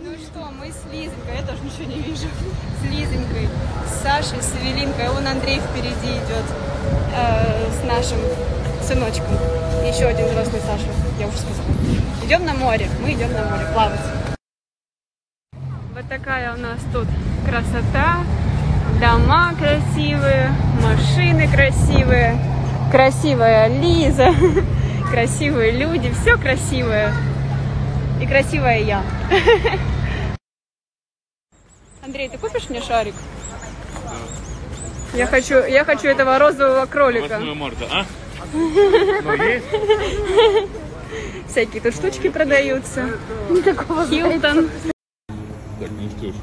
Ну что, мы с Лизонькой, я тоже ничего не вижу, с Лизонькой, с Сашей, с Эвелинкой, вон Андрей впереди идет э, с нашим сыночком. Еще один взрослый Саша, я уже сказала. Идем на море, мы идем на море плавать. Вот такая у нас тут красота, дома красивые, машины красивые, красивая Лиза, красивые люди, все красивое. И красивая я. Андрей, ты купишь мне шарик? Я хочу, я хочу этого розового кролика. 8 марта, а? Ну? Всякие тут штучки продаются. Хилтон. Так, ну что ж.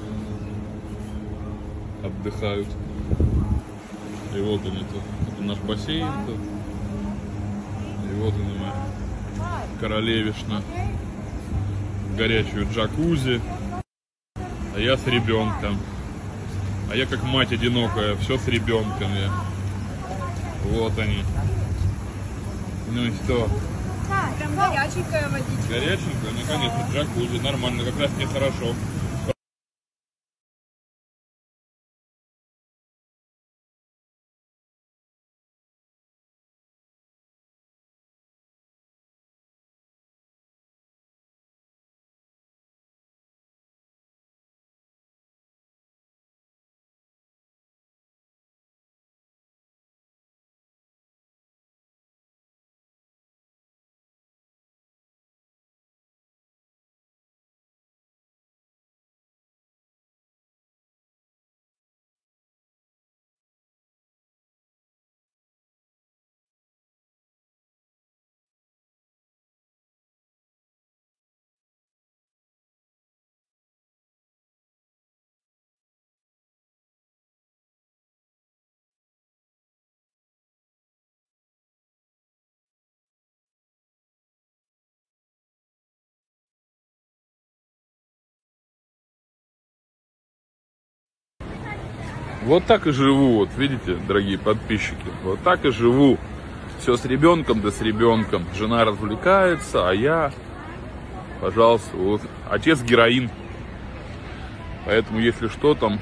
Отдыхают. И вот они тут. Это наш бассейн тут. И вот они мы. Королевишна. Горячую джакузи. А я с ребенком. А я как мать одинокая, все с ребенками. Вот они. Ну и что? Прям горяченькая водичка. Горяченько? Ну, конечно, джакузи, нормально, как раз мне хорошо. Вот так и живу, вот видите, дорогие подписчики, вот так и живу. Все с ребенком, да с ребенком. Жена развлекается, а я, пожалуйста, вот, отец героин. Поэтому, если что, там,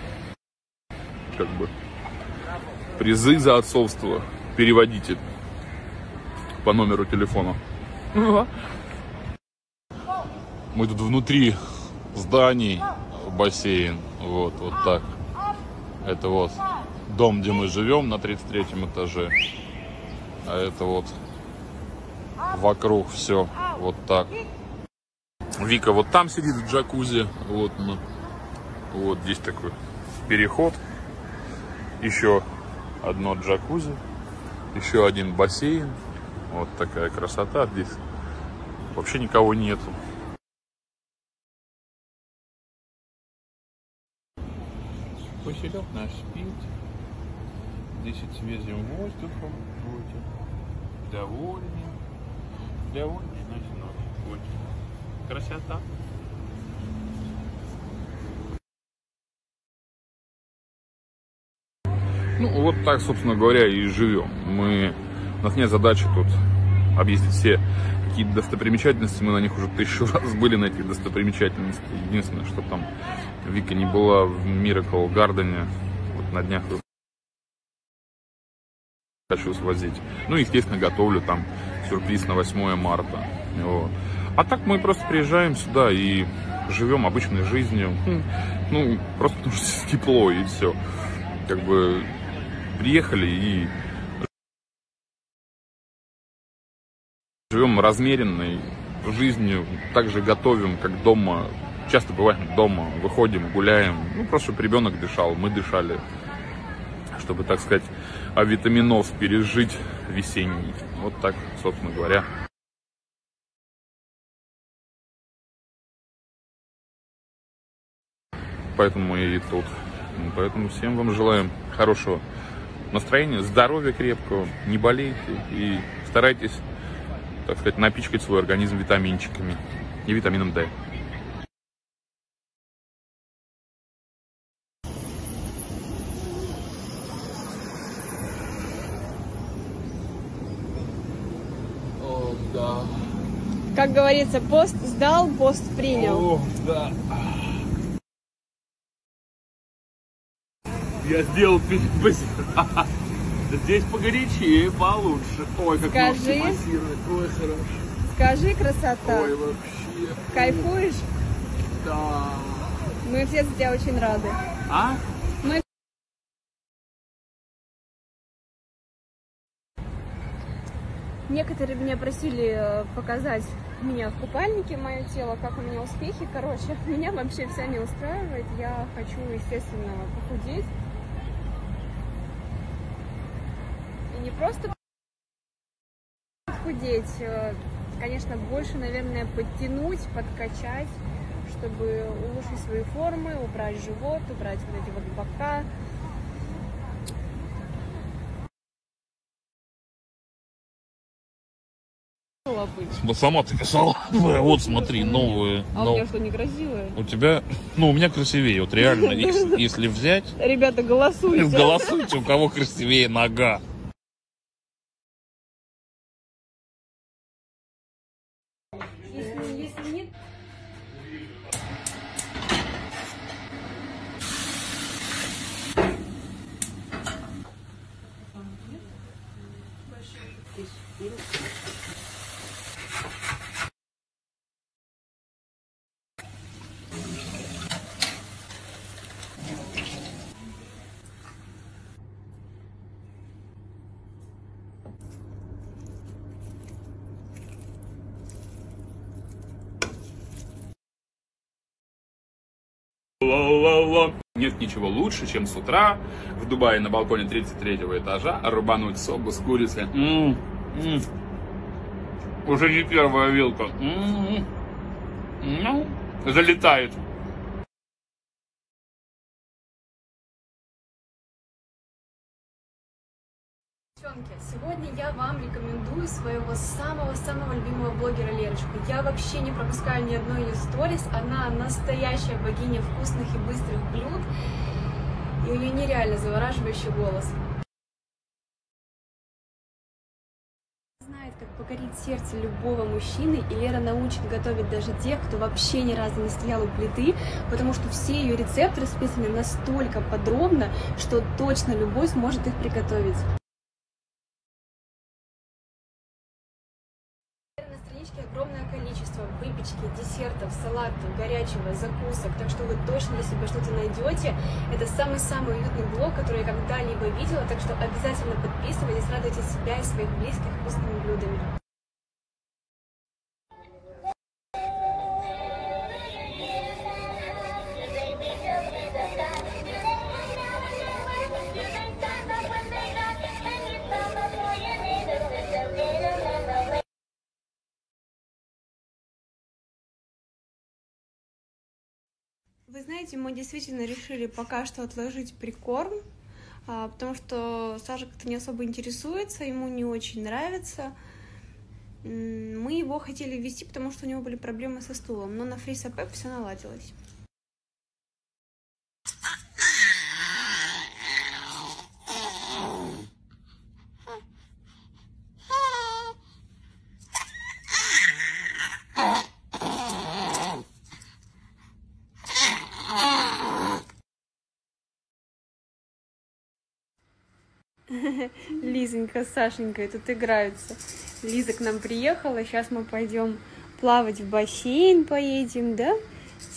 как бы, призы за отцовство переводите по номеру телефона. Мы тут внутри зданий бассейн, вот, вот так. Это вот дом, где мы живем на 33 этаже. А это вот вокруг все вот так. Вика вот там сидит в джакузи. Вот мы. Вот здесь такой переход. Еще одно джакузи. Еще один бассейн. Вот такая красота здесь. Вообще никого нету. Кошелек наш спит. Дышит свежим воздухом. Будете довольны. Довольны, значит, ночь. Очень. Красота. Ну, вот так, собственно говоря, и живем. Мы... У нас нет задачи тут объездить все какие-то достопримечательности. Мы на них уже тысячу раз были, на этих достопримечательностях. Единственное, что там Вика не была в Miracle Гардене. Вот на днях хочу свозить. Ну, естественно, готовлю там сюрприз на 8 марта. Вот. А так мы просто приезжаем сюда и живем обычной жизнью. Ну, просто потому что тепло и все. Как бы приехали и живем размеренной жизнью, также готовим, как дома. Часто бываем дома, выходим, гуляем. Ну, просто чтобы ребенок дышал, мы дышали. Чтобы, так сказать, авитаминоз пережить весенний. Вот так, собственно говоря. Поэтому и тут. Поэтому всем вам желаем хорошего настроения, здоровья крепкого, не болейте и старайтесь, так сказать, напичкать свой организм витаминчиками и витамином D. О, да. Как говорится, пост сдал, пост принял. О, да. Я сделал перепись. перепассив. Здесь погорячее, получше. Ой, как Скажи. массирует. Ой, хорошо. Скажи, красота. Ой, вообще. Кайфуешь? Да. Мы все за тебя очень рады. А? Мы... Некоторые меня просили э, показать меня в купальнике, мое тело, как у меня успехи. Короче, меня вообще вся не устраивает. Я хочу, естественно, похудеть. Не просто похудеть, э, конечно, больше, наверное, подтянуть, подкачать, чтобы улучшить свои формы, убрать живот, убрать вот эти вот бока. Вот сама ты писала. Вот смотри, новые. А у меня что, некрасивые? У тебя, ну, у меня красивее, вот реально, если, если взять, Ребята, голосуйте. голосуйте, у кого красивее нога. Если, если нет, ничего лучше, чем с утра в Дубае на балконе 33 этажа рубануть собу с курицей. М, м. Уже не первая вилка. М, м. Ну, залетает. Сегодня я вам рекомендую своего самого-самого любимого блогера Леночку. Я вообще не пропускаю ни одной ее сторис. Она настоящая богиня вкусных и быстрых блюд. И у нее нереально завораживающий голос. Знает, как покорить сердце любого мужчины, и Лера научит готовить даже тех, кто вообще ни разу не стоял у плиты, потому что все ее рецепты расписаны настолько подробно, что точно любой сможет их приготовить. Выпечки, десертов, салатов, горячего, закусок, так что вы точно для себя что-то найдете. Это самый-самый уютный блог, который я когда-либо видела, так что обязательно подписывайтесь, радуйте себя и своих близких вкусными блюдами. Вы знаете, мы действительно решили пока что отложить прикорм, а, потому что Саша как-то не особо интересуется, ему не очень нравится. Мы его хотели ввести, потому что у него были проблемы со стулом, но на фрисапеп все наладилось. Лизонька, Сашенька тут играются. Лиза к нам приехала, сейчас мы пойдем плавать в бассейн, поедем, да?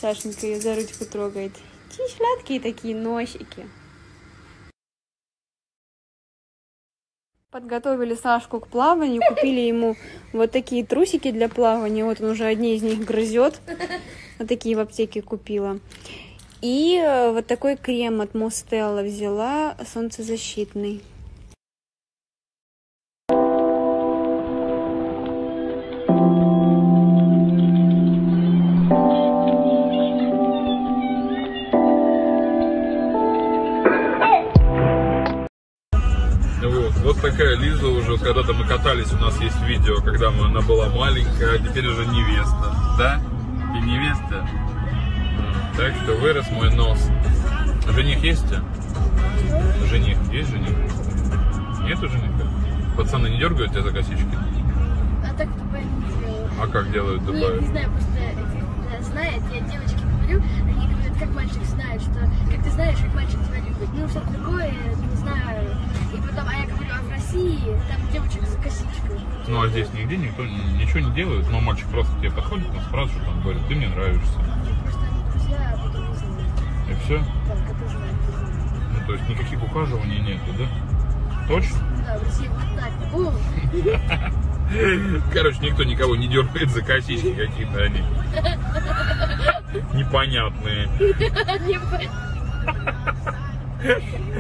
Сашенька ее за ручку трогает. Какие сладкие такие носики. Подготовили Сашку к плаванию, купили ему вот такие трусики для плавания. Вот он уже одни из них грызет. Вот такие в аптеке купила. И э, вот такой крем от Мостелла взяла, солнцезащитный. Такая Лиза уже, когда-то мы катались, у нас есть видео, когда мы, она была маленькая, а теперь уже невеста, да? И невеста. Так что вырос мой нос. Жених есть? Жених, есть жених? Нету жениха? Пацаны не дергают тебя за косички? А так Дубае не делают. А как делают в Ну, я не знаю, просто знает, я девочке говорю, они говорят, как мальчик знает, что, как ты знаешь, как мальчик тебя любит. Ну, что-то такое, не знаю. И потом, а я говорю, а в России там девочек за косичкой. Ну а здесь нигде никто ничего не делает, но мальчик просто к тебе подходит, он спрашивает, он говорит, ты мне нравишься. Просто они друзья, а потом не знаю. И все. Ну то есть никаких ухаживаний нету, да? Точно? Ну да, в России вот так. Короче, никто никого не дергает за косички какие-то они. Непонятные.